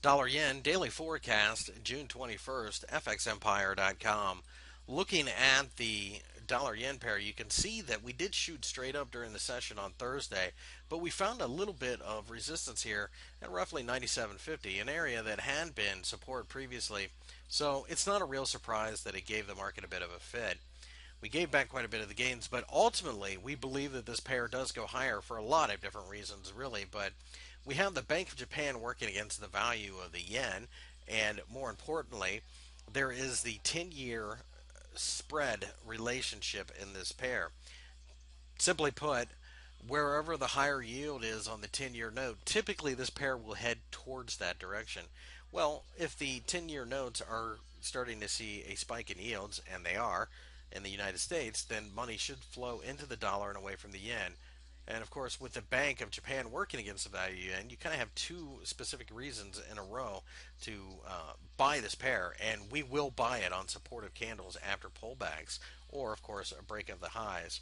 Dollar yen daily forecast June 21st, fxempire.com. Looking at the dollar yen pair, you can see that we did shoot straight up during the session on Thursday, but we found a little bit of resistance here at roughly 97.50, an area that had been support previously. So it's not a real surprise that it gave the market a bit of a fit. We gave back quite a bit of the gains, but ultimately we believe that this pair does go higher for a lot of different reasons, really. But we have the Bank of Japan working against the value of the yen, and more importantly, there is the 10 year spread relationship in this pair. Simply put, wherever the higher yield is on the 10 year note, typically this pair will head towards that direction. Well, if the 10 year notes are starting to see a spike in yields, and they are, in the United States, then money should flow into the dollar and away from the yen. And of course, with the Bank of Japan working against the value yen, you kind of have two specific reasons in a row to uh, buy this pair, and we will buy it on supportive candles after pullbacks, or of course, a break of the highs.